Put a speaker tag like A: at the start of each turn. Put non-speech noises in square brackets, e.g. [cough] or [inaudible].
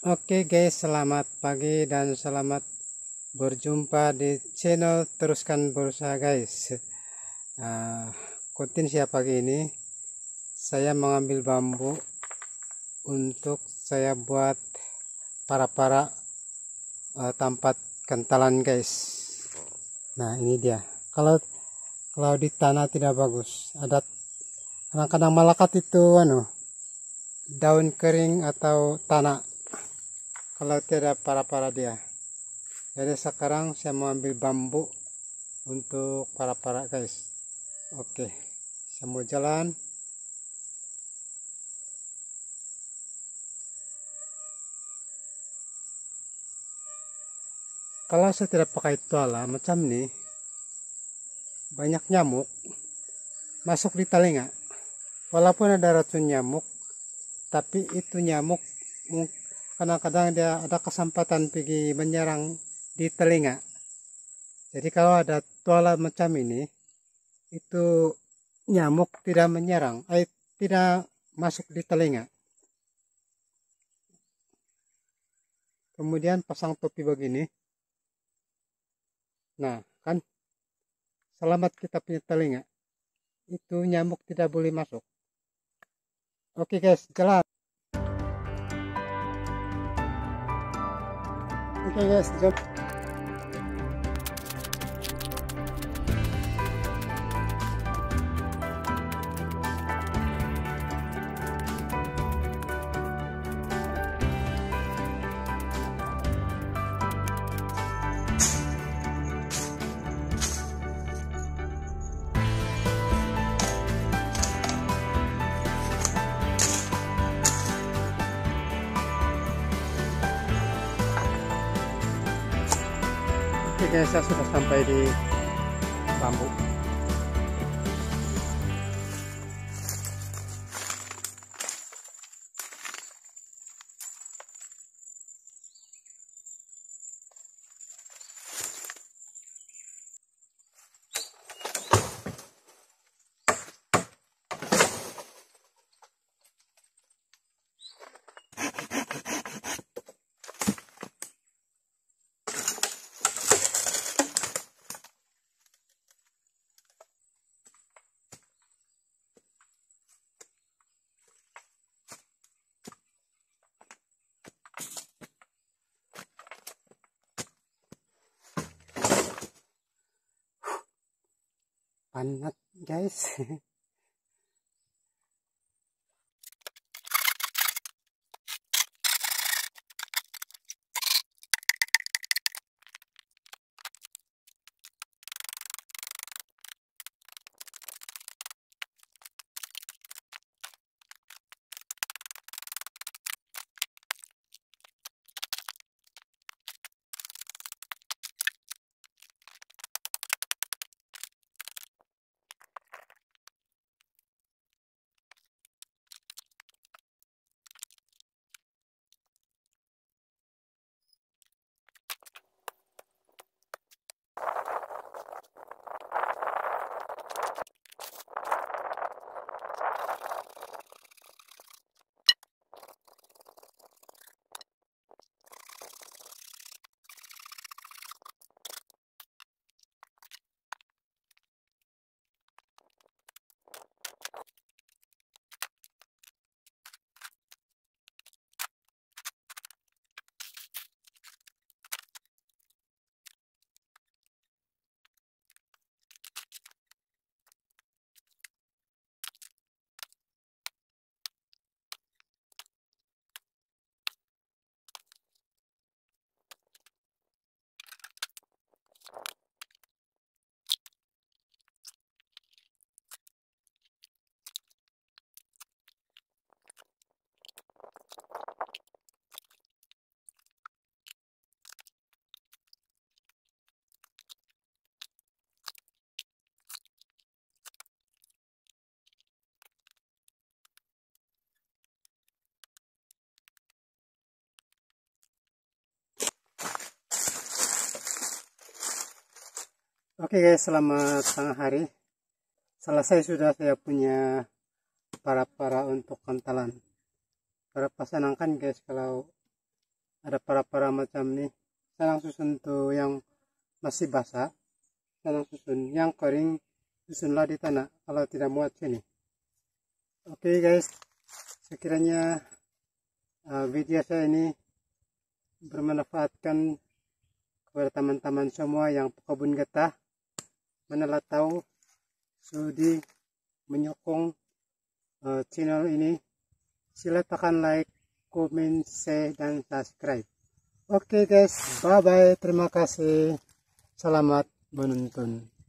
A: Oke guys, selamat pagi dan selamat berjumpa di channel Teruskan Berusaha guys. Uh, siapa pagi ini, saya mengambil bambu untuk saya buat para-para uh, tempat kentalan guys. Nah ini dia. Kalau kalau di tanah tidak bagus, ada kadang-kadang malakat itu anu daun kering atau tanah kalau tidak para-para dia. Jadi sekarang saya mau ambil bambu untuk para-para guys. Oke saya mau jalan. Kalau saya tidak pakai tuala macam ini banyak nyamuk masuk di telinga. Walaupun ada racun nyamuk tapi itu nyamuk kadang-kadang dia ada kesempatan pergi menyerang di telinga. Jadi kalau ada tuala macam ini itu nyamuk tidak menyerang eh, tidak masuk di telinga. Kemudian pasang topi begini. Nah kan selamat kita punya telinga. Itu nyamuk tidak boleh masuk. Oke guys jalan Okay guys, jump. Oke guys, saya sudah sampai di bambu. Panat guys [laughs] Oke okay guys, selamat tengah hari. Selesai sudah saya punya para-para untuk kantalan. Para pasanangkan guys kalau ada para-para macam nih sanang susun tuh yang masih basah sanang susun yang kering susunlah di tanah kalau tidak muat sini oke okay guys sekiranya uh, video saya ini bermanfaatkan kepada teman-teman semua yang kebun getah mana tahu sudi menyokong uh, channel ini sila tekan like komen, share, dan subscribe. Oke okay guys, bye-bye. Terima kasih. Selamat menonton.